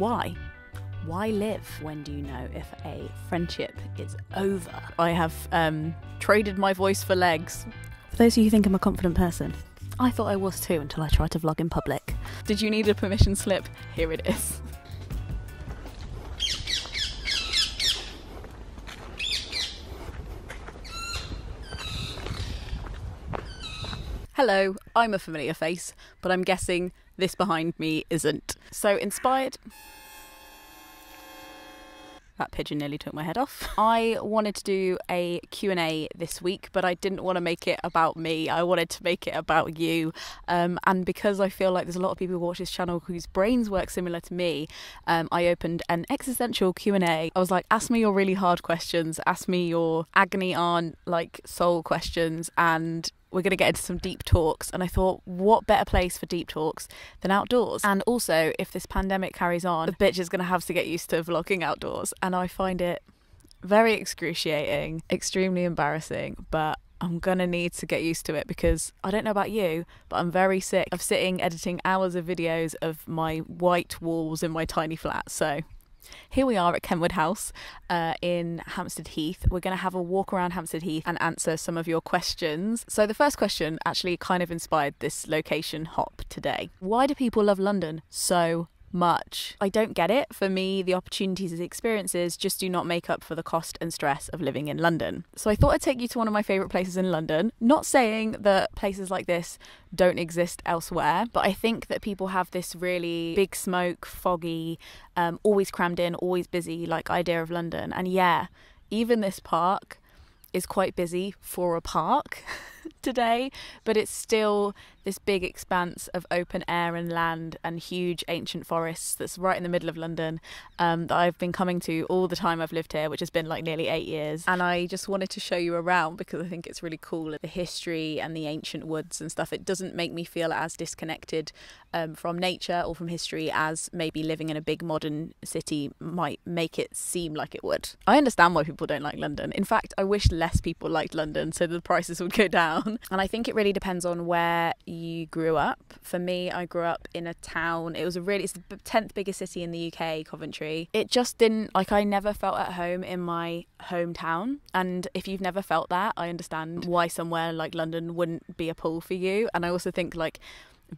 Why? Why live? When do you know if a friendship is over? I have um, traded my voice for legs. For those of you who think I'm a confident person, I thought I was too until I tried to vlog in public. Did you need a permission slip? Here it is. Hello, I'm a familiar face, but I'm guessing this behind me isn't. So inspired that pigeon nearly took my head off. I wanted to do a Q&A this week, but I didn't want to make it about me. I wanted to make it about you. Um, and because I feel like there's a lot of people who watch this channel whose brains work similar to me, um, I opened an existential Q&A. I was like, ask me your really hard questions, ask me your agony aunt like soul questions and we're going to get into some deep talks. And I thought, what better place for deep talks than outdoors? And also, if this pandemic carries on, the bitch is going to have to get used to vlogging outdoors. And I find it very excruciating, extremely embarrassing, but I'm gonna need to get used to it because I don't know about you, but I'm very sick of sitting editing hours of videos of my white walls in my tiny flat. So here we are at Kenwood House uh, in Hampstead Heath. We're going to have a walk around Hampstead Heath and answer some of your questions. So, the first question actually kind of inspired this location hop today. Why do people love London so much. I don't get it. For me, the opportunities and experiences just do not make up for the cost and stress of living in London. So I thought I'd take you to one of my favourite places in London. Not saying that places like this don't exist elsewhere, but I think that people have this really big smoke, foggy, um, always crammed in, always busy like idea of London. And yeah, even this park is quite busy for a park today, but it's still this big expanse of open air and land and huge ancient forests that's right in the middle of London um, that I've been coming to all the time I've lived here, which has been like nearly eight years. And I just wanted to show you around because I think it's really cool the history and the ancient woods and stuff. It doesn't make me feel as disconnected um, from nature or from history as maybe living in a big modern city might make it seem like it would. I understand why people don't like London. In fact, I wish less people liked London so the prices would go down. And I think it really depends on where you grew up. For me, I grew up in a town. It was a really, it's the 10th biggest city in the UK, Coventry. It just didn't, like, I never felt at home in my hometown. And if you've never felt that, I understand why somewhere like London wouldn't be a pull for you. And I also think, like,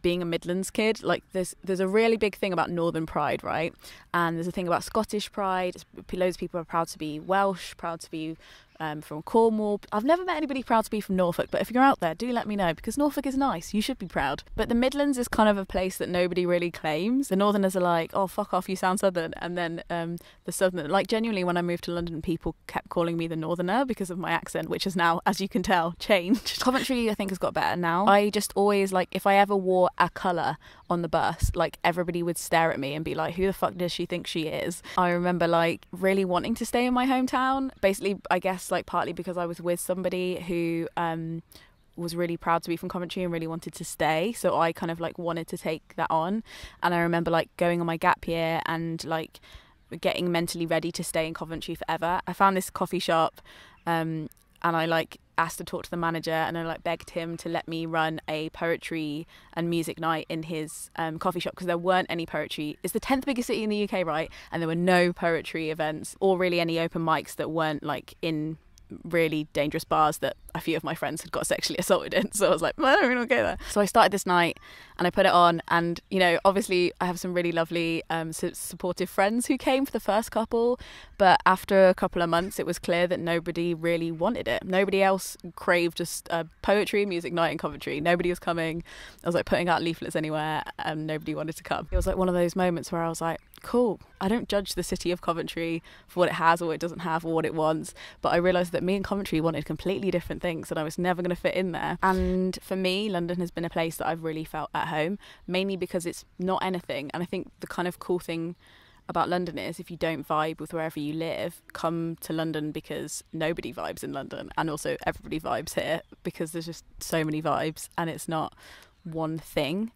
being a Midlands kid, like there's there's a really big thing about Northern pride, right? And there's a thing about Scottish pride. Loads of people are proud to be Welsh, proud to be um, from Cornwall. I've never met anybody proud to be from Norfolk, but if you're out there, do let me know because Norfolk is nice. You should be proud. But the Midlands is kind of a place that nobody really claims. The Northerners are like, oh, fuck off, you sound Southern. And then um, the Southern, like genuinely, when I moved to London, people kept calling me the Northerner because of my accent, which has now, as you can tell, changed. Coventry, I think, has got better now. I just always, like, if I ever wore a colour on the bus, like, everybody would stare at me and be like, who the fuck does she think she is? I remember, like, really wanting to stay in my hometown. Basically, I guess like partly because I was with somebody who um, was really proud to be from Coventry and really wanted to stay. So I kind of like wanted to take that on. And I remember like going on my gap year and like getting mentally ready to stay in Coventry forever. I found this coffee shop um, and I like asked to talk to the manager and I like begged him to let me run a poetry and music night in his um, coffee shop because there weren't any poetry. It's the 10th biggest city in the UK, right? And there were no poetry events or really any open mics that weren't like in really dangerous bars that a few of my friends had got sexually assaulted in. So I was like, I don't really go there. So I started this night and I put it on. And, you know, obviously I have some really lovely, um, su- supportive friends who came for the first couple. But after a couple of months, it was clear that nobody really wanted it. Nobody else craved just a poetry music night in Coventry. Nobody was coming. I was like putting out leaflets anywhere and nobody wanted to come. It was like one of those moments where I was like, cool. I don't judge the city of Coventry for what it has or what it doesn't have or what it wants. But I realised that me and Coventry wanted completely different things and I was never going to fit in there. And for me, London has been a place that I've really felt at home, mainly because it's not anything. And I think the kind of cool thing about London is if you don't vibe with wherever you live, come to London because nobody vibes in London and also everybody vibes here because there's just so many vibes and it's not one thing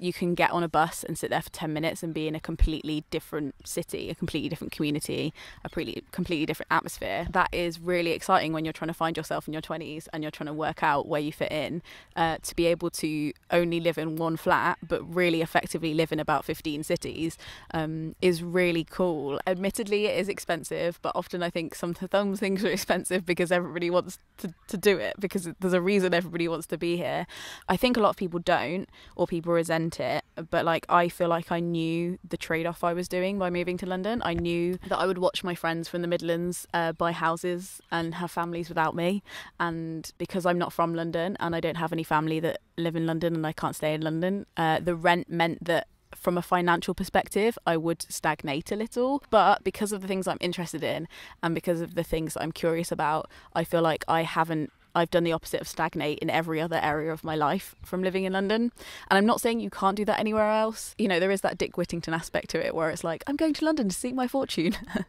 you can get on a bus and sit there for 10 minutes and be in a completely different city, a completely different community, a pretty, completely different atmosphere. That is really exciting when you're trying to find yourself in your 20s and you're trying to work out where you fit in. Uh, to be able to only live in one flat, but really effectively live in about 15 cities um, is really cool. Admittedly, it is expensive, but often I think some, things are expensive because everybody wants to, to do it, because there's a reason everybody wants to be here. I think a lot of people don't, or people resent it, but like I feel like I knew the trade off I was doing by moving to London. I knew that I would watch my friends from the Midlands uh, buy houses and have families without me. And because I'm not from London and I don't have any family that live in London and I can't stay in London, uh, the rent meant that from a financial perspective, I would stagnate a little. But because of the things I'm interested in and because of the things I'm curious about, I feel like I haven't I've done the opposite of stagnate in every other area of my life from living in London. And I'm not saying you can't do that anywhere else. You know, there is that Dick Whittington aspect to it where it's like, I'm going to London to seek my fortune.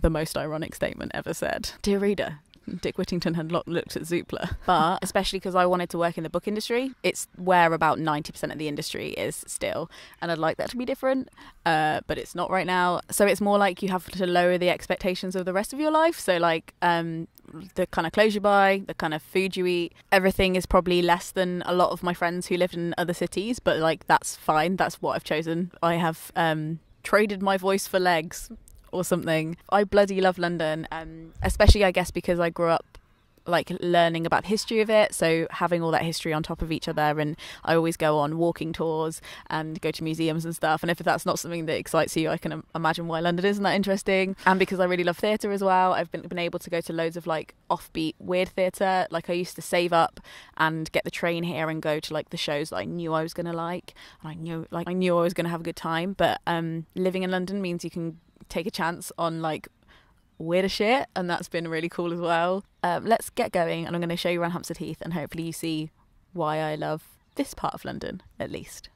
the most ironic statement ever said. Dear reader, Dick Whittington had looked at Zoopla. But especially because I wanted to work in the book industry, it's where about 90% of the industry is still. And I'd like that to be different, uh, but it's not right now. So it's more like you have to lower the expectations of the rest of your life. So, like, um, the kind of clothes you buy, the kind of food you eat, everything is probably less than a lot of my friends who lived in other cities, but like that's fine. That's what I've chosen. I have um, traded my voice for legs or something. I bloody love London, um, especially I guess because I grew up like learning about the history of it. So having all that history on top of each other and i always go on walking tours and go to museums and stuff. And if that's not something that excites you i can imagine why london isn't that interesting. And because i really love theatre as well i've been, been able to go to loads of like offbeat weird theatre. Like i used to save up and get the train here and go to like the shows that i knew i was going to like. And i knew like i knew i was going to have a good time. But um living in london means you can take a chance on like weirder shit, and that's been really cool as well. Um, let's get going, and I'm going to show you around Hampstead Heath, and hopefully you see why I love this part of London at least.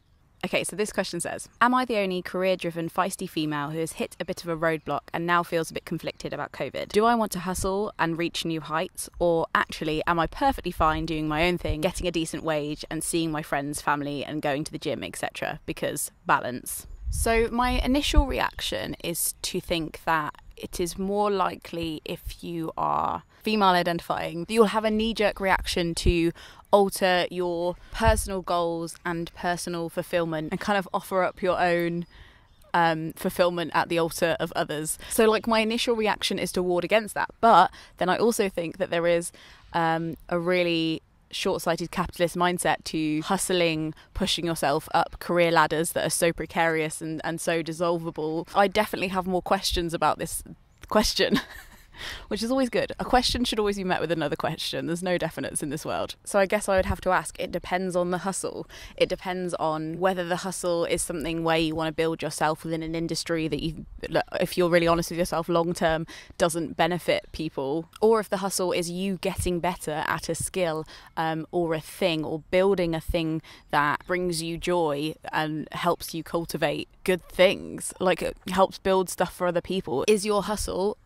Okay, so this question says Am I the only career driven, feisty female who has hit a bit of a roadblock and now feels a bit conflicted about COVID? Do I want to hustle and reach new heights? Or actually, am I perfectly fine doing my own thing, getting a decent wage, and seeing my friends, family, and going to the gym, etc.? Because balance. So, my initial reaction is to think that it is more likely if you are female identifying, you'll have a knee jerk reaction to alter your personal goals and personal fulfillment and kind of offer up your own um, fulfillment at the altar of others. So, like, my initial reaction is to ward against that. But then I also think that there is um, a really short-sighted capitalist mindset to hustling, pushing yourself up career ladders that are so precarious and, and so dissolvable. I definitely have more questions about this question which is always good. A question should always be met with another question. There's no definites in this world. So I guess I would have to ask it depends on the hustle. It depends on whether the hustle is something where you want to build yourself within an industry that you, if you're really honest with yourself, long term doesn't benefit people, or if the hustle is you getting better at a skill um, or a thing or building a thing that brings you joy and helps you cultivate good things, like it helps build stuff for other people. Is your hustle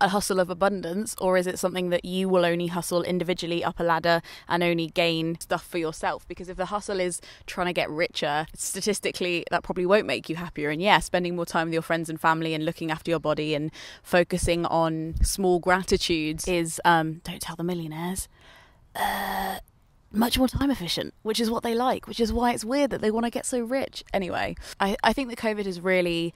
a hustle of abundance or is it something that you will only hustle individually up a ladder and only gain stuff for yourself because if the hustle is trying to get richer statistically that probably won't make you happier and yeah spending more time with your friends and family and looking after your body and focusing on small gratitudes is um don't tell the millionaires uh much more time efficient, which is what they like, which is why it's weird that they want to get so rich. Anyway, I, I think that COVID has really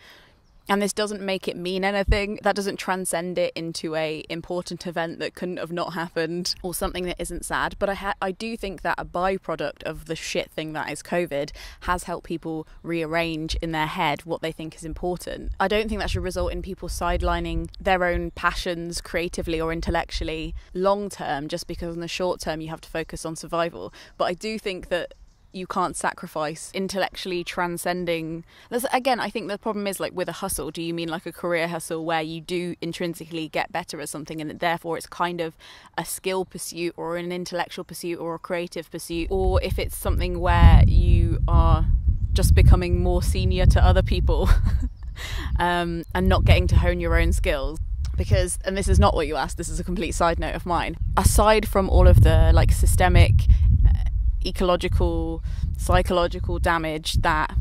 and this doesn't make it mean anything. That doesn't transcend it into a important event that couldn't have not happened or something that isn't sad. But i ha- i do think that a byproduct of the shit thing that is covid has helped people rearrange in their head what they think is important. I don't think that should result in people sidelining their own passions creatively or intellectually long term just because in the short term you have to focus on survival. But i do think that you can't sacrifice intellectually transcending. Again i think the problem is like with a hustle. Do you mean like a career hustle where you do intrinsically get better at something and therefore it's kind of a skill pursuit or an intellectual pursuit or a creative pursuit? Or if it's something where you are just becoming more senior to other people um, and not getting to hone your own skills? Because and this is not what you asked this is a complete side note of mine. Aside from all of the like systemic ecological, psychological damage that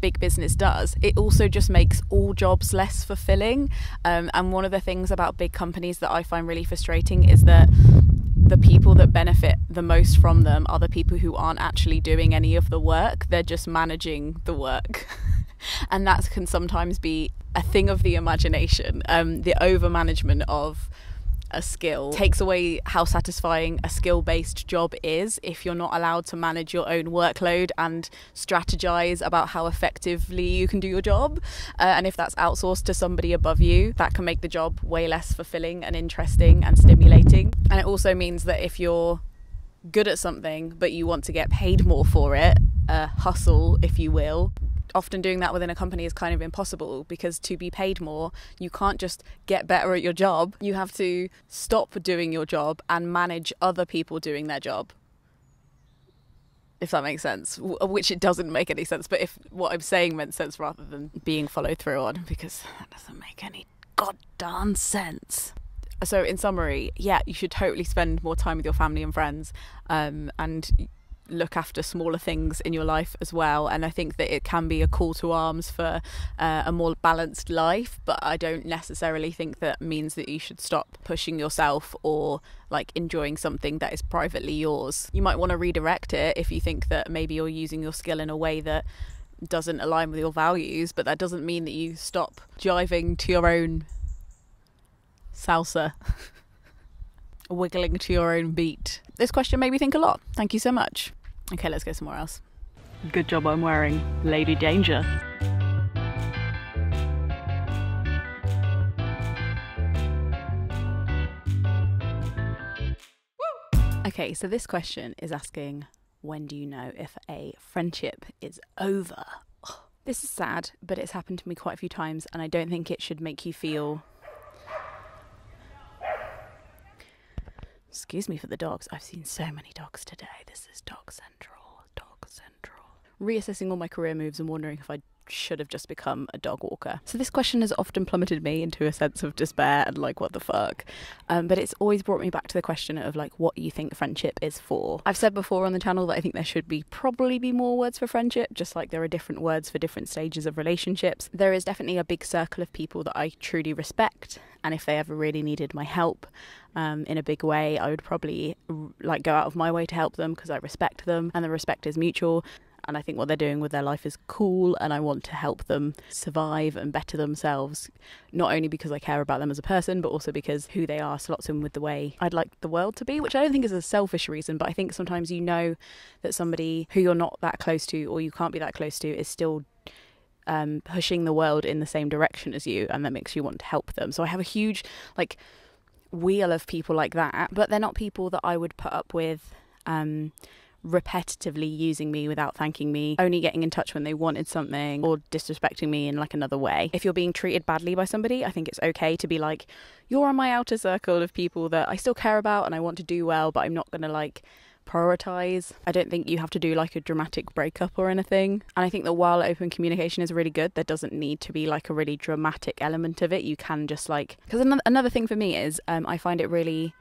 big business does, it also just makes all jobs less fulfilling. Um, and one of the things about big companies that I find really frustrating is that the people that benefit the most from them are the people who aren't actually doing any of the work, they're just managing the work. and that can sometimes be a thing of the imagination, um, the over management of a skill takes away how satisfying a skill based job is if you're not allowed to manage your own workload and strategize about how effectively you can do your job. Uh, and if that's outsourced to somebody above you, that can make the job way less fulfilling and interesting and stimulating. And it also means that if you're good at something but you want to get paid more for it, a hustle, if you will, often doing that within a company is kind of impossible because to be paid more, you can't just get better at your job. You have to stop doing your job and manage other people doing their job. If that makes sense, which it doesn't make any sense, but if what I'm saying makes sense rather than being followed through on, because that doesn't make any goddamn sense so in summary yeah you should totally spend more time with your family and friends um, and look after smaller things in your life as well. And I think that it can be a call to arms for uh, a more balanced life. But I don't necessarily think that means that you should stop pushing yourself or like enjoying something that is privately yours. You might want to redirect it if you think that maybe you're using your skill in a way that doesn't align with your values, but that doesn't mean that you stop jiving to your own salsa. wiggling to your own beat. This question made me think a lot. Thank you so much. Okay, let's go somewhere else. Good job I'm wearing Lady Danger. Okay, so this question is asking when do you know if a friendship is over? This is sad, but it's happened to me quite a few times, and I don't think it should make you feel Excuse me for the dogs. I've seen so many dogs today. This is Dog Central. Dog Central. Reassessing all my career moves and wondering if I should have just become a dog walker. So this question has often plummeted me into a sense of despair and like what the fuck. Um, but it's always brought me back to the question of like what you think friendship is for. I've said before on the channel that I think there should be probably be more words for friendship, just like there are different words for different stages of relationships. There is definitely a big circle of people that I truly respect and if they ever really needed my help um, in a big way, I would probably like go out of my way to help them because I respect them and the respect is mutual. And I think what they're doing with their life is cool, and I want to help them survive and better themselves, not only because I care about them as a person, but also because who they are slots in with the way I'd like the world to be, which I don't think is a selfish reason, but I think sometimes you know that somebody who you're not that close to or you can't be that close to is still um, pushing the world in the same direction as you, and that makes you want to help them. So I have a huge like wheel of people like that, but they're not people that I would put up with. Um, repetitively using me without thanking me, only getting in touch when they wanted something, or disrespecting me in like another way. If you're being treated badly by somebody, I think it's okay to be like, you're on my outer circle of people that I still care about and I want to do well, but I'm not gonna like prioritize. I don't think you have to do like a dramatic breakup or anything. And I think that while open communication is really good, there doesn't need to be like a really dramatic element of it. You can just like, because another, another thing for me is um, I find it really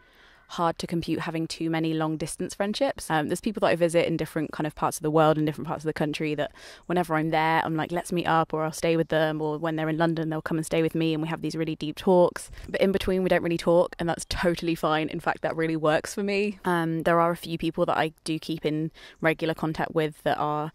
hard to compute having too many long distance friendships. Um, there's people that I visit in different kind of parts of the world and different parts of the country that whenever I'm there, I'm like, let's meet up, or I'll stay with them, or when they're in London, they'll come and stay with me, and we have these really deep talks. But in between, we don't really talk, and that's totally fine. In fact, that really works for me. Um, there are a few people that I do keep in regular contact with that are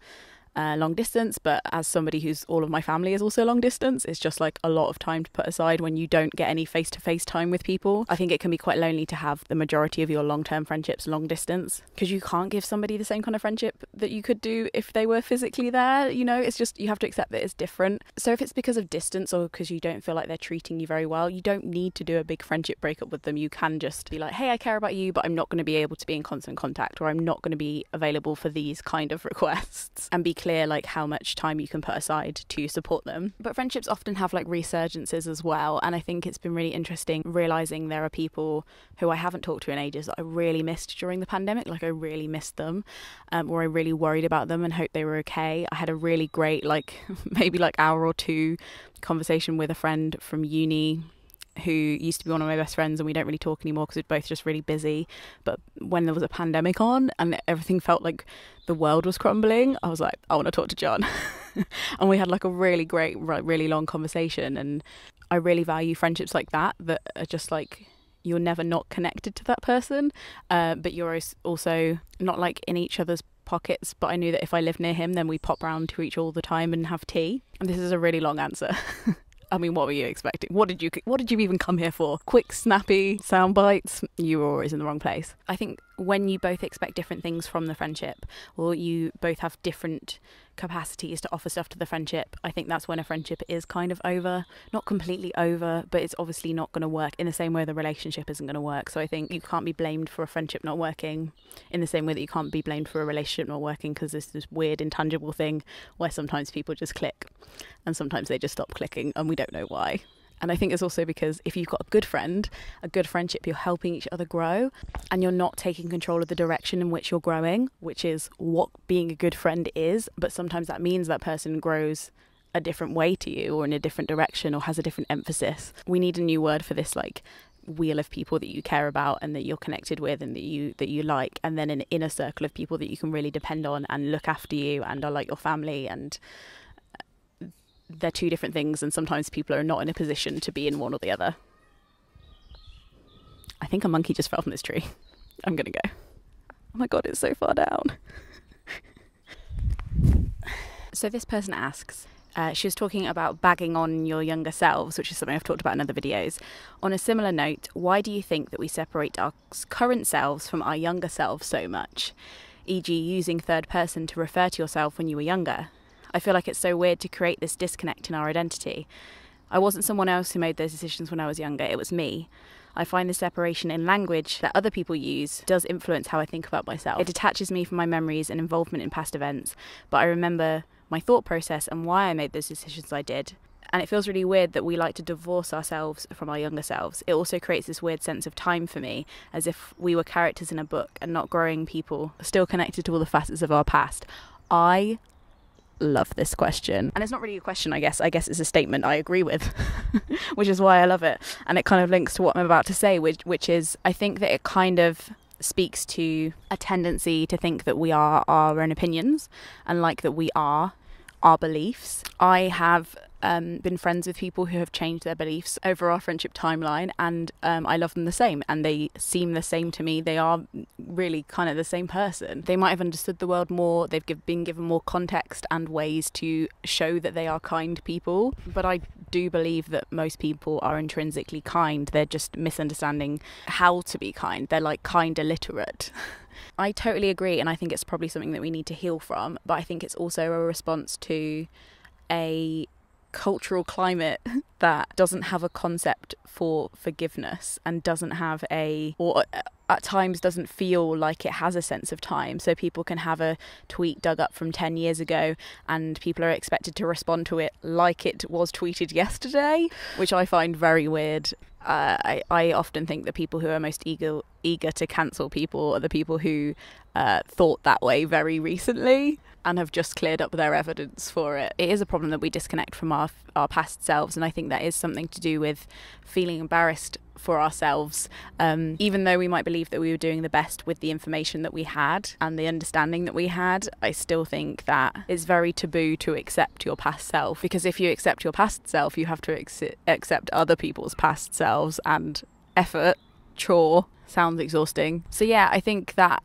uh, long distance, but as somebody who's all of my family is also long distance, it's just like a lot of time to put aside when you don't get any face to face time with people. I think it can be quite lonely to have the majority of your long term friendships long distance because you can't give somebody the same kind of friendship that you could do if they were physically there. You know, it's just you have to accept that it's different. So if it's because of distance or because you don't feel like they're treating you very well, you don't need to do a big friendship breakup with them. You can just be like, hey, I care about you, but I'm not going to be able to be in constant contact or I'm not going to be available for these kind of requests and be clear like how much time you can put aside to support them. But friendships often have like resurgences as well, and I think it's been really interesting realizing there are people who I haven't talked to in ages that I really missed during the pandemic. Like I really missed them, um, or I really worried about them and hoped they were okay. I had a really great like maybe like hour or two conversation with a friend from uni who used to be one of my best friends, and we don't really talk anymore because we're both just really busy. But when there was a pandemic on and everything felt like the world was crumbling, I was like, I want to talk to John. and we had like a really great, really long conversation. And I really value friendships like that that are just like you're never not connected to that person, uh, but you're also not like in each other's pockets. But I knew that if I lived near him, then we pop round to each all the time and have tea. And this is a really long answer. I mean, what were you expecting? What did you What did you even come here for? Quick, snappy sound bites. You were always in the wrong place. I think when you both expect different things from the friendship, or you both have different capacities to offer stuff to the friendship, I think that's when a friendship is kind of over. Not completely over, but it's obviously not going to work in the same way the relationship isn't going to work. So I think you can't be blamed for a friendship not working in the same way that you can't be blamed for a relationship not working because there's this weird intangible thing where sometimes people just click and sometimes they just stop clicking and we don't know why. And I think it's also because if you've got a good friend, a good friendship, you're helping each other grow and you're not taking control of the direction in which you're growing, which is what being a good friend is. But sometimes that means that person grows a different way to you or in a different direction or has a different emphasis. We need a new word for this, like wheel of people that you care about and that you're connected with and that you that you like and then an inner circle of people that you can really depend on and look after you and are like your family and they're two different things, and sometimes people are not in a position to be in one or the other. I think a monkey just fell from this tree. I'm gonna go. Oh my god, it's so far down. so this person asks, uh, she was talking about bagging on your younger selves, which is something I've talked about in other videos. On a similar note, why do you think that we separate our current selves from our younger selves so much? E.g., using third person to refer to yourself when you were younger. I feel like it's so weird to create this disconnect in our identity. I wasn't someone else who made those decisions when I was younger, it was me. I find the separation in language that other people use does influence how I think about myself. It detaches me from my memories and involvement in past events, but I remember my thought process and why I made those decisions I did. And it feels really weird that we like to divorce ourselves from our younger selves. It also creates this weird sense of time for me, as if we were characters in a book and not growing people, still connected to all the facets of our past. I love this question. And it's not really a question, I guess. I guess it's a statement I agree with, which is why I love it. And it kind of links to what I'm about to say, which, which is I think that it kind of speaks to a tendency to think that we are our own opinions and like that we are our beliefs. I have um, been friends with people who have changed their beliefs over our friendship timeline, and um, I love them the same, and they seem the same to me. They are really kind of the same person. They might have understood the world more, they've give, been given more context and ways to show that they are kind people, but I do believe that most people are intrinsically kind. They're just misunderstanding how to be kind. They're like kind illiterate. I totally agree, and I think it's probably something that we need to heal from, but I think it's also a response to a cultural climate that doesn't have a concept for forgiveness and doesn't have a or at times doesn't feel like it has a sense of time. So people can have a tweet dug up from 10 years ago and people are expected to respond to it like it was tweeted yesterday which i find very weird. Uh, I, I often think the people who are most eager eager to cancel people are the people who uh, thought that way very recently and have just cleared up their evidence for it. It is a problem that we disconnect from our our past selves, and I think that is something to do with feeling embarrassed for ourselves, um, even though we might believe that we were doing the best with the information that we had and the understanding that we had. I still think that it's very taboo to accept your past self because if you accept your past self, you have to accept other people's past selves and effort, chore sounds exhausting. So yeah, I think that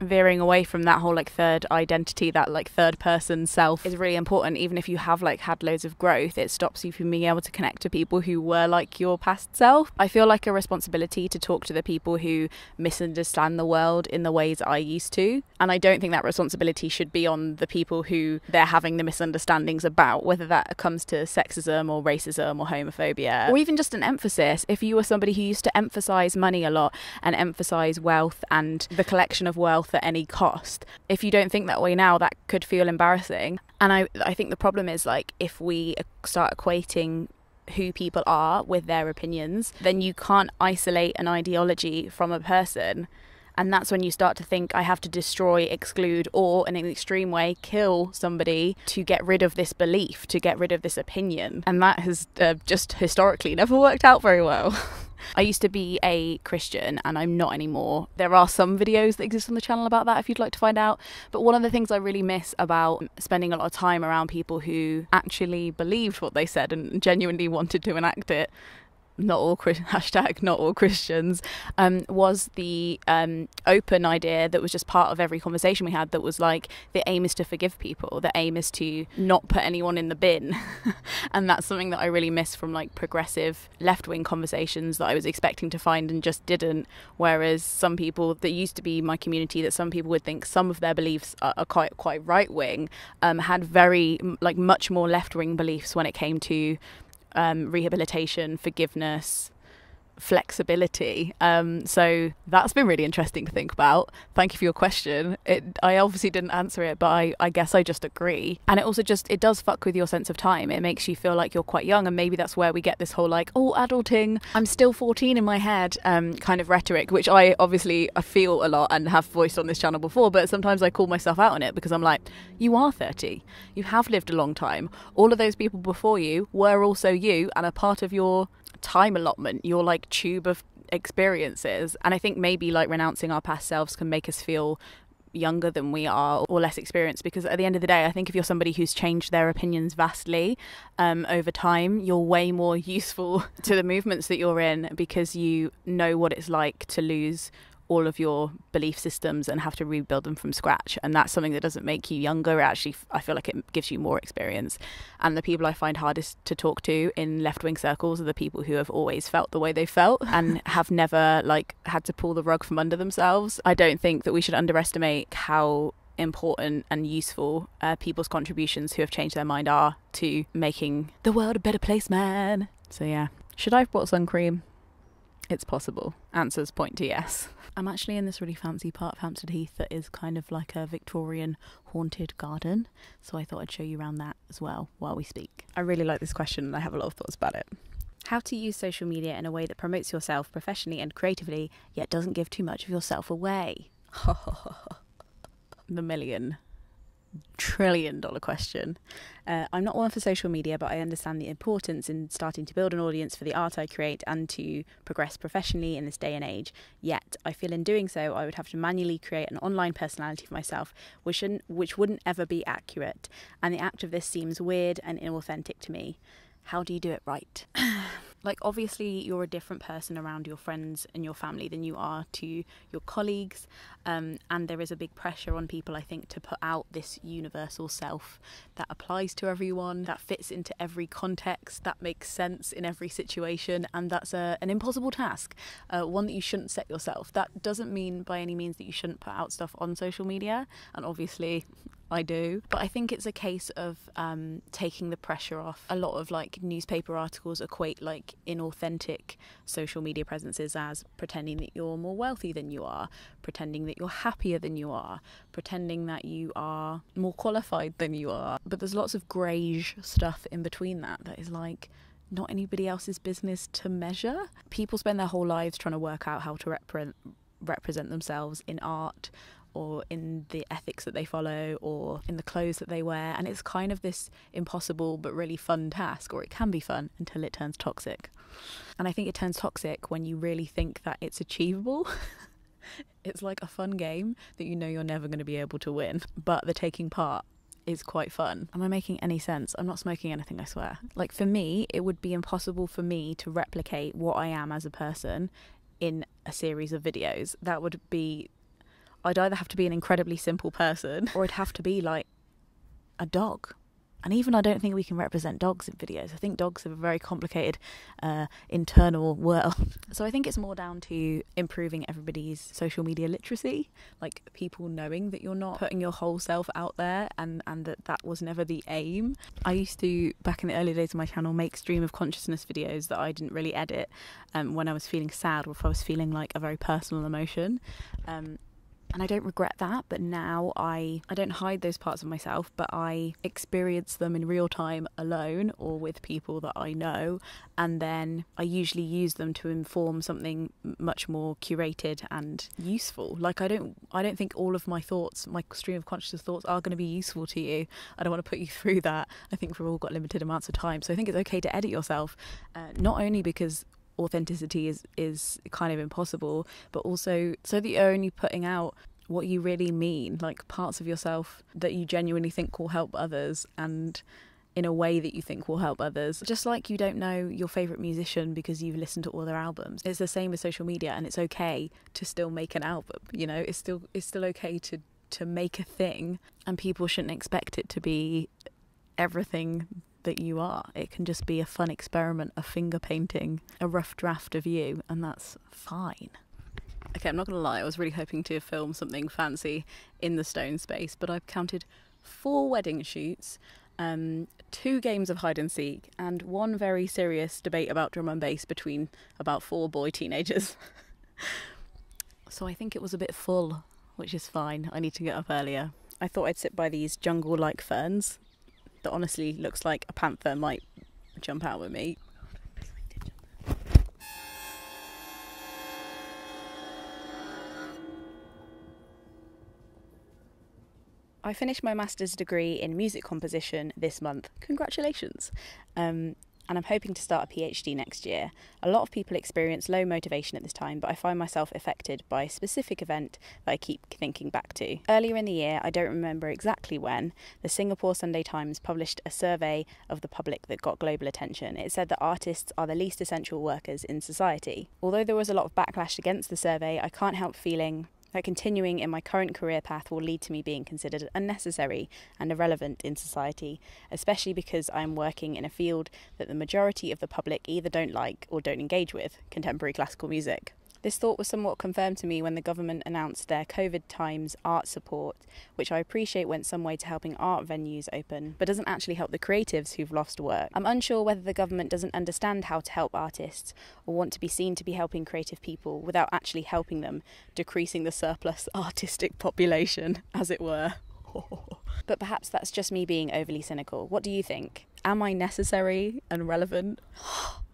veering away from that whole like third identity that like third person self is really important. Even if you have like had loads of growth it stops you from being able to connect to people who were like your past self. I feel like a responsibility to talk to the people who misunderstand the world in the ways i used to. And i don't think that responsibility should be on the people who they're having the misunderstandings about whether that comes to sexism or racism or homophobia. Or even just an emphasis. If you were somebody who used to emphasize money a lot and emphasize wealth and the collection of wealth at any cost. If you don't think that way now, that could feel embarrassing. And I, I think the problem is like if we start equating who people are with their opinions, then you can't isolate an ideology from a person And that's when you start to think, I have to destroy, exclude, or in an extreme way, kill somebody to get rid of this belief, to get rid of this opinion. And that has uh, just historically never worked out very well. I used to be a Christian and I'm not anymore. There are some videos that exist on the channel about that if you'd like to find out. But one of the things I really miss about spending a lot of time around people who actually believed what they said and genuinely wanted to enact it not all hashtag not all Christians um, was the um, open idea that was just part of every conversation we had. That was like the aim is to forgive people. The aim is to not put anyone in the bin, and that's something that I really miss from like progressive left wing conversations that I was expecting to find and just didn't. Whereas some people that used to be my community, that some people would think some of their beliefs are, are quite quite right wing, um, had very like much more left wing beliefs when it came to um, rehabilitation, forgiveness, flexibility. Um, so that's been really interesting to think about. Thank you for your question. It, I obviously didn't answer it, but I, I guess I just agree. And it also just it does fuck with your sense of time. It makes you feel like you're quite young, and maybe that's where we get this whole like, oh, adulting. I'm still 14 in my head, um, kind of rhetoric, which I obviously I feel a lot and have voiced on this channel before. But sometimes I call myself out on it because I'm like, you are 30. You have lived a long time. All of those people before you were also you and a part of your time allotment, your like tube of experiences. And I think maybe like renouncing our past selves can make us feel younger than we are or less experienced because at the end of the day i think if you're somebody who's changed their opinions vastly um, over time you're way more useful to the movements that you're in because you know what it's like to lose all of your belief systems and have to rebuild them from scratch. And that's something that doesn't make you younger. Actually i feel like it gives you more experience. And the people i find hardest to talk to in left-wing circles are the people who have always felt the way they felt and have never like had to pull the rug from under themselves. I don't think that we should underestimate how important and useful uh, people's contributions who have changed their mind are to making the world a better place man. So yeah. Should i have bought sun cream? It's possible. Answers point to yes. I'm actually in this really fancy part of Hampstead Heath that is kind of like a Victorian haunted garden, so I thought I'd show you around that as well while we speak. I really like this question and I have a lot of thoughts about it. How to use social media in a way that promotes yourself professionally and creatively, yet doesn't give too much of yourself away. the million trillion dollar question. Uh, I'm not one for social media, but I understand the importance in starting to build an audience for the art I create and to progress professionally in this day and age. Yet, I feel in doing so, I would have to manually create an online personality for myself, which, which wouldn't ever be accurate. And the act of this seems weird and inauthentic to me. How do you do it right? like obviously you're a different person around your friends and your family than you are to your colleagues. Um, and there is a big pressure on people i think to put out this universal self that applies to everyone that fits into every context that makes sense in every situation and that's a, an impossible task uh, one that you shouldn't set yourself. That doesn't mean by any means that you shouldn't put out stuff on social media. And obviously I do. But I think it's a case of um, taking the pressure off. A lot of like newspaper articles equate like inauthentic social media presences as pretending that you're more wealthy than you are, pretending that you're happier than you are, pretending that you are more qualified than you are. But there's lots of greyish stuff in between that that is like not anybody else's business to measure. People spend their whole lives trying to work out how to represent represent themselves in art or in the ethics that they follow or in the clothes that they wear. And it's kind of this impossible but really fun task, or it can be fun until it turns toxic. And I think it turns toxic when you really think that it's achievable. it's like a fun game that you know you're never going to be able to win, but the taking part is quite fun. Am I making any sense? I'm not smoking anything, I swear. Like for me, it would be impossible for me to replicate what I am as a person in a series of videos. That would be I'd either have to be an incredibly simple person or I'd have to be like a dog. And even I don't think we can represent dogs in videos. I think dogs have a very complicated uh, internal world. So I think it's more down to improving everybody's social media literacy, like people knowing that you're not putting your whole self out there and, and that that was never the aim. I used to, back in the early days of my channel, make stream of consciousness videos that I didn't really edit um, when I was feeling sad or if I was feeling like a very personal emotion. Um, and I don't regret that, but now I I don't hide those parts of myself, but I experience them in real time alone or with people that I know, and then I usually use them to inform something much more curated and useful. Like I don't I don't think all of my thoughts, my stream of consciousness thoughts are going to be useful to you. I don't want to put you through that. I think we've all got limited amounts of time. So I think it's okay to edit yourself, uh, not only because authenticity is is kind of impossible but also so that you're only putting out what you really mean like parts of yourself that you genuinely think will help others and in a way that you think will help others. Just like you don't know your favorite musician because you've listened to all their albums it's the same with social media and it's okay to still make an album you know? It's still it's still okay to to make a thing and people shouldn't expect it to be everything that you are. It can just be a fun experiment, a finger painting, a rough draft of you, and that's fine. Okay, I'm not going to lie, I was really hoping to film something fancy in the stone space, but I've counted four wedding shoots, um, two games of hide and seek, and one very serious debate about drum and bass between about four boy teenagers. so I think it was a bit full, which is fine. I need to get up earlier. I thought I'd sit by these jungle like ferns that honestly looks like a panther might jump out with me. I finished my master's degree in music composition this month. Congratulations! Um, and I'm hoping to start a PhD next year. A lot of people experience low motivation at this time, but I find myself affected by a specific event that I keep thinking back to. Earlier in the year, I don't remember exactly when, the Singapore Sunday Times published a survey of the public that got global attention. It said that artists are the least essential workers in society. Although there was a lot of backlash against the survey, I can't help feeling that continuing in my current career path will lead to me being considered unnecessary and irrelevant in society, especially because I am working in a field that the majority of the public either don't like or don't engage with contemporary classical music. This thought was somewhat confirmed to me when the government announced their COVID times art support, which I appreciate went some way to helping art venues open, but doesn't actually help the creatives who've lost work. I'm unsure whether the government doesn't understand how to help artists or want to be seen to be helping creative people without actually helping them, decreasing the surplus artistic population, as it were. but perhaps that's just me being overly cynical. What do you think? Am I necessary and relevant?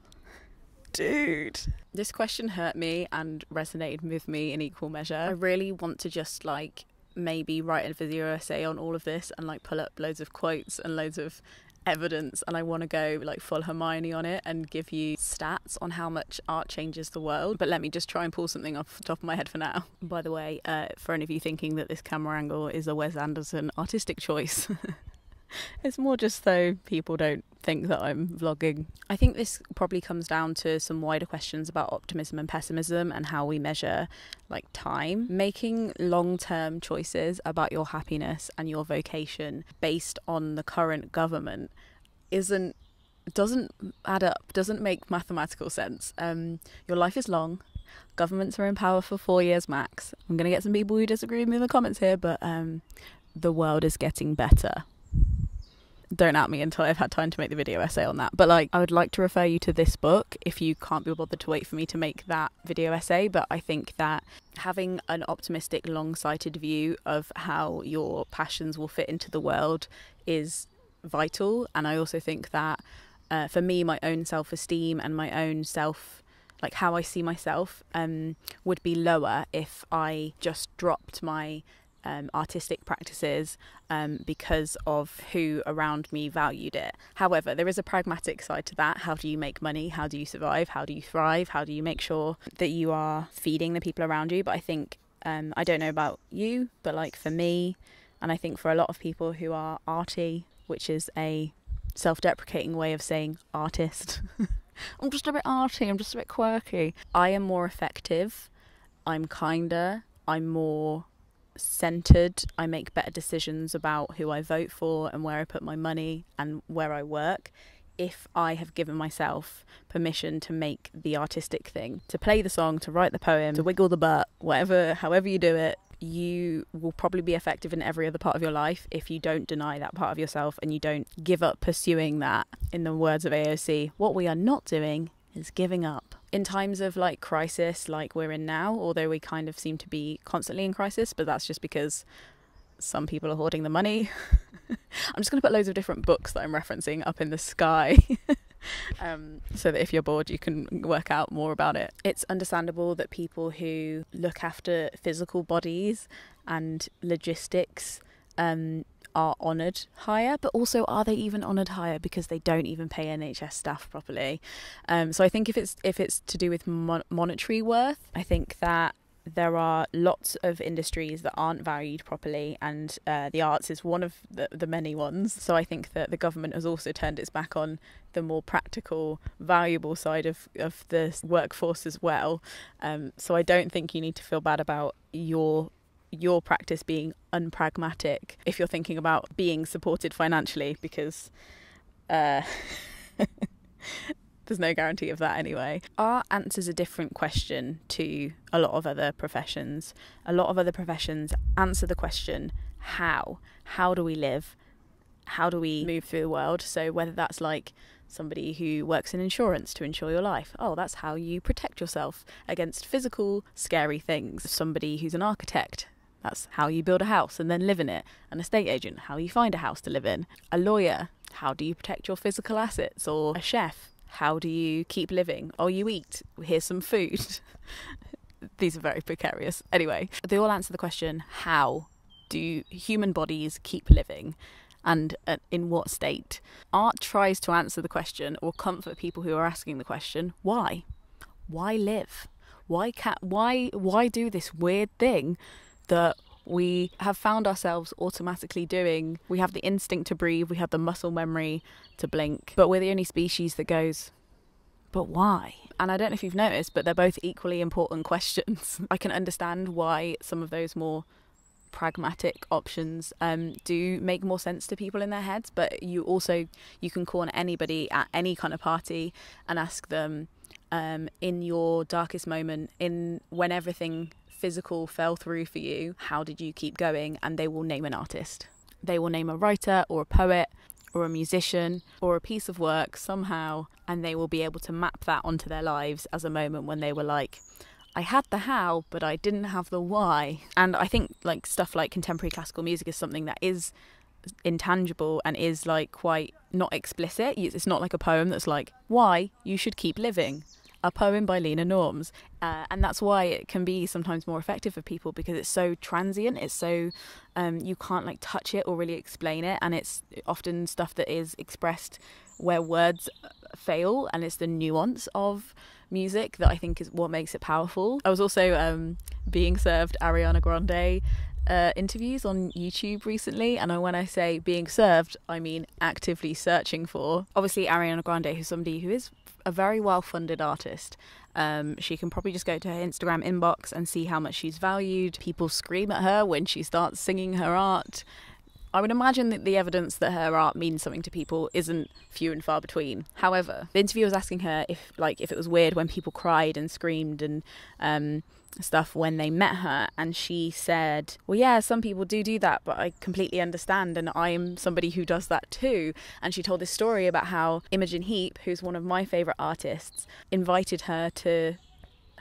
dude. This question hurt me and resonated with me in equal measure. I really want to just like maybe write a video essay on all of this and like pull up loads of quotes and loads of evidence and I want to go like full Hermione on it and give you stats on how much art changes the world. But let me just try and pull something off the top of my head for now. By the way, uh, for any of you thinking that this camera angle is a Wes Anderson artistic choice, it's more just so people don't think that I'm vlogging. I think this probably comes down to some wider questions about optimism and pessimism and how we measure like time. Making long-term choices about your happiness and your vocation based on the current government isn't doesn't add up, doesn't make mathematical sense. Um, your life is long. Governments are in power for four years max. I'm going to get some people who disagree with me in the comments here, but um, the world is getting better don't at me until I've had time to make the video essay on that. But like, I would like to refer you to this book if you can't be bothered to wait for me to make that video essay. But I think that having an optimistic, long sighted view of how your passions will fit into the world is vital. And I also think that uh, for me, my own self esteem and my own self like how I see myself um, would be lower if I just dropped my um, artistic practices um, because of who around me valued it. However, there is a pragmatic side to that. How do you make money? How do you survive? How do you thrive? How do you make sure that you are feeding the people around you? But I think, um, I don't know about you, but like for me, and I think for a lot of people who are arty, which is a self deprecating way of saying artist. I'm just a bit arty, I'm just a bit quirky. I am more effective, I'm kinder, I'm more centered. I make better decisions about who I vote for and where I put my money and where I work if I have given myself permission to make the artistic thing, to play the song, to write the poem, to wiggle the butt, whatever, however you do it, you will probably be effective in every other part of your life if you don't deny that part of yourself and you don't give up pursuing that. In the words of AOC, what we are not doing is giving up in times of like crisis like we're in now, although we kind of seem to be constantly in crisis, but that's just because some people are hoarding the money. I'm just going to put loads of different books that I'm referencing up in the sky. um, so that if you're bored, you can work out more about it. It's understandable that people who look after physical bodies and logistics um, are honoured higher, but also are they even honoured higher because they don't even pay NHS staff properly? Um, so I think if it's if it's to do with mon- monetary worth, I think that there are lots of industries that aren't valued properly, and uh, the arts is one of the, the many ones. So I think that the government has also turned its back on the more practical, valuable side of, of the workforce as well. Um, so I don't think you need to feel bad about your your practice being unpragmatic if you're thinking about being supported financially because uh, there's no guarantee of that anyway. Art answers a different question to a lot of other professions. A lot of other professions answer the question how? How do we live? How do we move through the world? So, whether that's like somebody who works in insurance to insure your life. Oh, that's how you protect yourself against physical, scary things. Somebody who's an architect that's how you build a house and then live in it. An estate agent, how you find a house to live in. A lawyer, how do you protect your physical assets? Or a chef, how do you keep living? Or you eat. Here's some food. These are very precarious. Anyway, they all answer the question how do human bodies keep living? and uh, in what state. Art tries to answer the question or comfort people who are asking the question why? Why live? Why, ca- why, why do this weird thing that we have found ourselves automatically doing. We have the instinct to breathe, we have the muscle memory to blink, but we're the only species that goes, but why? And I don't know if you've noticed, but they're both equally important questions. I can understand why some of those more pragmatic options um, do make more sense to people in their heads but you also you can call on anybody at any kind of party and ask them um, in your darkest moment in when everything physical fell through for you, how did you keep going? And they will name an artist. They will name a writer or a poet or a musician or a piece of work somehow, and they will be able to map that onto their lives as a moment when they were like, I had the how, but I didn't have the why. And I think like stuff like contemporary classical music is something that is intangible and is like quite not explicit. It's not like a poem that's like, why you should keep living a poem by Leena Norms. Uh, and that's why it can be sometimes more effective for people because it's so transient. It's so, um, you can't like touch it or really explain it. And it's often stuff that is expressed where words fail. And it's the nuance of music that I think is what makes it powerful. I was also um, being served Ariana Grande uh, interviews on YouTube recently, and when I say being served, I mean actively searching for. Obviously, Ariana Grande, who's somebody who is a very well funded artist. Um, she can probably just go to her Instagram inbox and see how much she's valued. People scream at her when she starts singing her art. I would imagine that the evidence that her art means something to people isn't few and far between. However, the interviewer was asking her if, like, if it was weird when people cried and screamed and um, stuff when they met her and she said well yeah some people do do that but i completely understand and i'm somebody who does that too. And she told this story about how imogen heap who's one of my favorite artists invited her to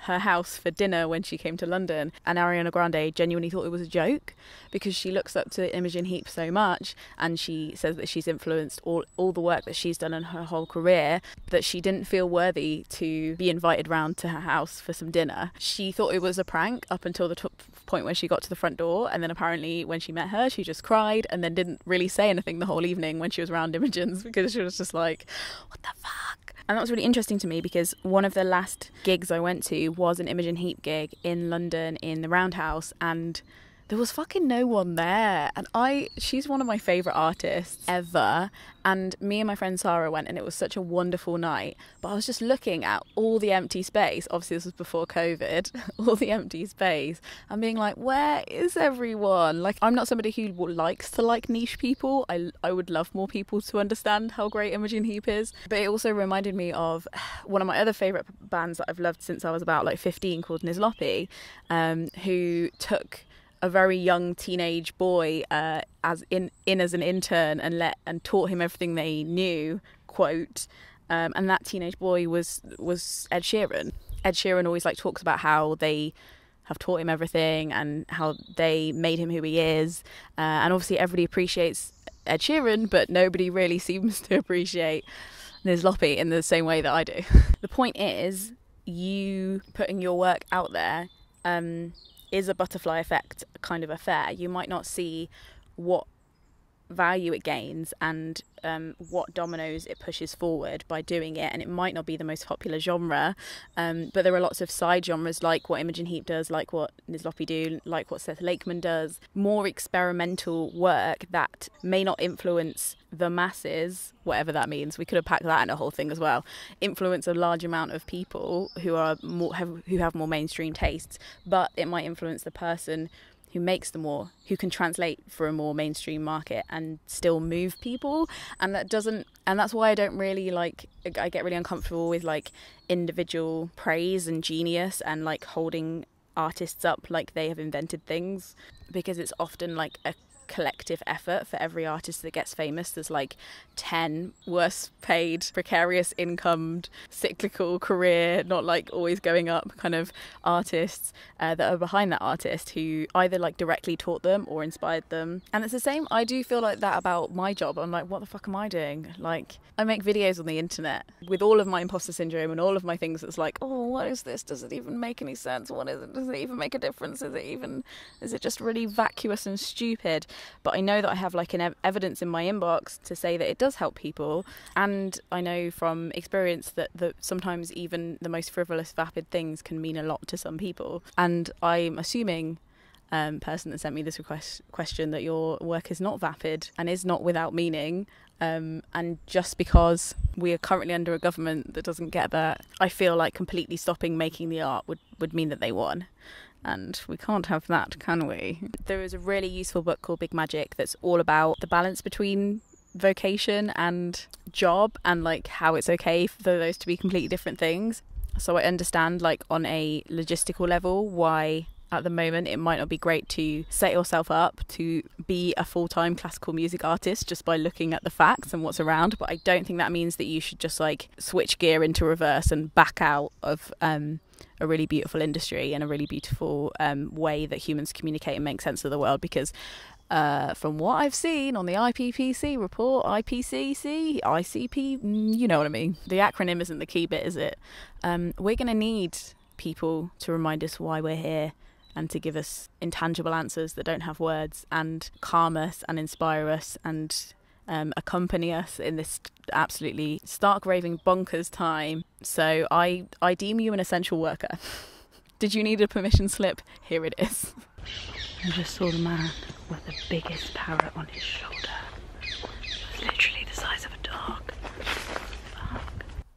her house for dinner when she came to London, and Ariana Grande genuinely thought it was a joke because she looks up to Imogen Heap so much, and she says that she's influenced all all the work that she's done in her whole career. That she didn't feel worthy to be invited round to her house for some dinner. She thought it was a prank up until the point when she got to the front door, and then apparently when she met her, she just cried and then didn't really say anything the whole evening when she was around Imogen's because she was just like, "What the fuck." And that was really interesting to me because one of the last gigs I went to was an Imogen Heap gig in London in the Roundhouse, and there was fucking no one there. And I, she's one of my favourite artists ever. And me and my friend Sarah went, and it was such a wonderful night. But I was just looking at all the empty space. Obviously, this was before COVID, all the empty space, and being like, where is everyone? Like, I'm not somebody who likes to like niche people. I, I would love more people to understand how great Imogen Heap is. But it also reminded me of one of my other favourite bands that I've loved since I was about like 15 called Nizlopi, um, who took a very young teenage boy uh, as in in as an intern and let and taught him everything they knew. Quote. um, and that teenage boy was was Ed Sheeran. Ed Sheeran always like talks about how they have taught him everything and how they made him who he is. Uh, and obviously, everybody appreciates Ed Sheeran, but nobody really seems to appreciate Nizlopi in the same way that I do. the point is, you putting your work out there um, is a butterfly effect kind of affair. You might not see what value it gains and um, what dominoes it pushes forward by doing it. And it might not be the most popular genre, um, but there are lots of side genres like what Imogen Heap does, like what Nizlopi do, like what Seth Lakeman does. More experimental work that may not influence the masses, whatever that means. We could have packed that in a whole thing as well. Influence a large amount of people who are more have, who have more mainstream tastes, but it might influence the person who makes the more who can translate for a more mainstream market and still move people. And that doesn't and that's why I don't really like I get really uncomfortable with like individual praise and genius and like holding artists up like they have invented things because it's often like a collective effort for every artist that gets famous. There's like 10 worse paid, precarious incomed, cyclical career, not like always going up kind of artists uh, that are behind that artist who either like directly taught them or inspired them. And it's the same, I do feel like that about my job. I'm like, what the fuck am I doing? Like, I make videos on the internet with all of my imposter syndrome and all of my things that's like, oh, what is this? Does it even make any sense? What is it? Does it even make a difference? Is it even, is it just really vacuous and stupid? But I know that I have like an ev- evidence in my inbox to say that it does help people, and I know from experience that that sometimes even the most frivolous, vapid things can mean a lot to some people, and I'm assuming. Um, person that sent me this request question that your work is not vapid and is not without meaning um, and just because we are currently under a government that doesn't get that, I feel like completely stopping making the art would, would mean that they won and we can't have that, can we? There is a really useful book called Big Magic that's all about the balance between vocation and job and like how it's okay for those to be completely different things. So I understand like on a logistical level why at the moment it might not be great to set yourself up to be a full-time classical music artist just by looking at the facts and what's around but i don't think that means that you should just like switch gear into reverse and back out of um, a really beautiful industry and a really beautiful um, way that humans communicate and make sense of the world because uh, from what I've seen on the IPPC report, IPCC, ICP, mm, you know what I mean. The acronym isn't the key bit, is it? Um, we're going to need people to remind us why we're here and to give us intangible answers that don't have words and calm us and inspire us and um, accompany us in this absolutely stark raving bonkers time. So I, I deem you an essential worker. Did you need a permission slip? Here it is. I just saw the man with the biggest parrot on his shoulder. It was literally the size of a dog.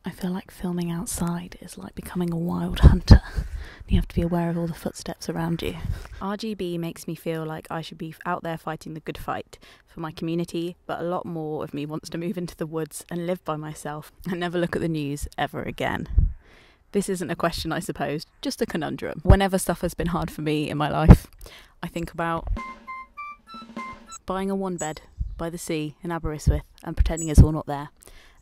I feel like filming outside is like becoming a wild hunter. You have to be aware of all the footsteps around you. RBG makes me feel like I should be out there fighting the good fight for my community, but a lot more of me wants to move into the woods and live by myself and never look at the news ever again. This isn't a question, I suppose, just a conundrum. Whenever stuff has been hard for me in my life, I think about buying a one bed by the sea in Aberystwyth and pretending it's all not there.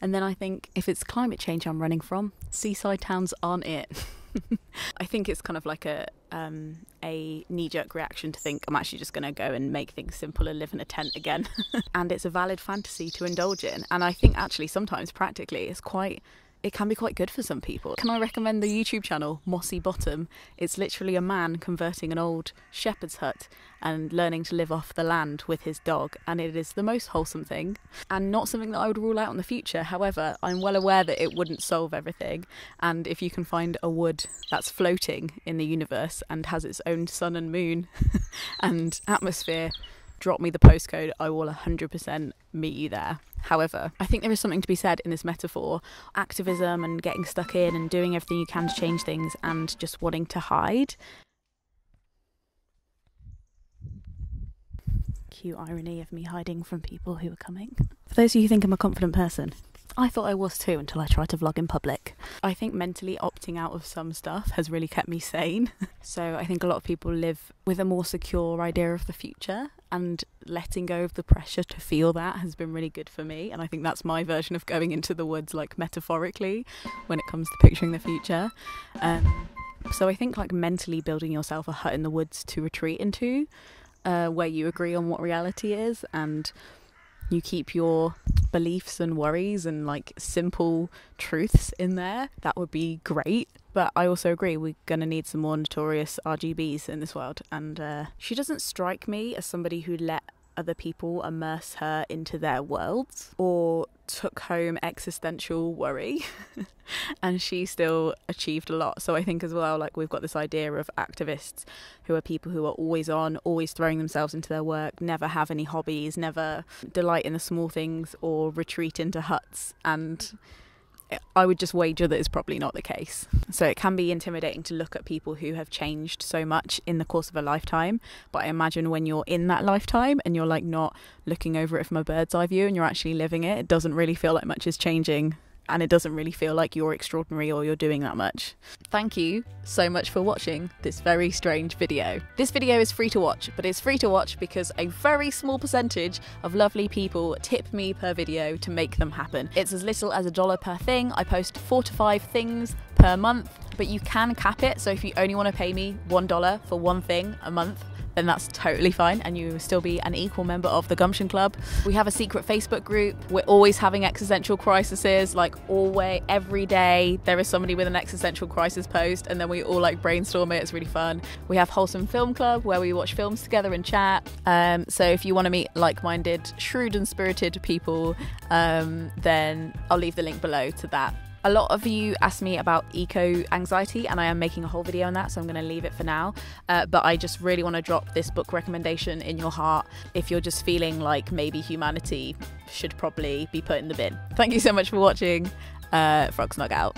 And then I think if it's climate change I'm running from, seaside towns aren't it. I think it's kind of like a um, a knee jerk reaction to think I'm actually just going to go and make things simple and live in a tent again. and it's a valid fantasy to indulge in. And I think actually sometimes practically it's quite it can be quite good for some people. Can I recommend the YouTube channel Mossy Bottom? It's literally a man converting an old shepherd's hut and learning to live off the land with his dog, and it is the most wholesome thing and not something that I would rule out in the future. However, I'm well aware that it wouldn't solve everything, and if you can find a wood that's floating in the universe and has its own sun and moon and atmosphere, drop me the postcode, I will 100% meet you there. However, I think there is something to be said in this metaphor activism and getting stuck in and doing everything you can to change things and just wanting to hide. Cute irony of me hiding from people who are coming. For those of you who think I'm a confident person, I thought I was too until I tried to vlog in public. I think mentally opting out of some stuff has really kept me sane. so I think a lot of people live with a more secure idea of the future and letting go of the pressure to feel that has been really good for me. And I think that's my version of going into the woods, like metaphorically, when it comes to picturing the future. Um, so I think like mentally building yourself a hut in the woods to retreat into, uh, where you agree on what reality is and you keep your beliefs and worries and like simple truths in there, that would be great. But I also agree we're going to need some more notorious RBGs in this world. And uh, she doesn't strike me as somebody who let other people immerse her into their worlds or took home existential worry and she still achieved a lot so i think as well like we've got this idea of activists who are people who are always on always throwing themselves into their work never have any hobbies never delight in the small things or retreat into huts and I would just wager that is probably not the case. So it can be intimidating to look at people who have changed so much in the course of a lifetime. But I imagine when you're in that lifetime and you're like not looking over it from a bird's eye view and you're actually living it, it doesn't really feel like much is changing and it doesn't really feel like you're extraordinary or you're doing that much. Thank you so much for watching this very strange video. This video is free to watch, but it's free to watch because a very small percentage of lovely people tip me per video to make them happen. It's as little as a dollar per thing. I post four to five things per month, but you can cap it. So if you only want to pay me $1 for one thing a month, then that's totally fine and you will still be an equal member of the Gumption Club. We have a secret Facebook group. We're always having existential crises, like always, every day there is somebody with an existential crisis post and then we all like brainstorm it. It's really fun. We have Wholesome Film Club where we watch films together and chat. Um, so if you want to meet like-minded, shrewd and spirited people, um, then I'll leave the link below to that. A lot of you asked me about eco anxiety, and I am making a whole video on that, so I'm going to leave it for now. Uh, but I just really want to drop this book recommendation in your heart if you're just feeling like maybe humanity should probably be put in the bin. Thank you so much for watching. Uh, Frog Snog out.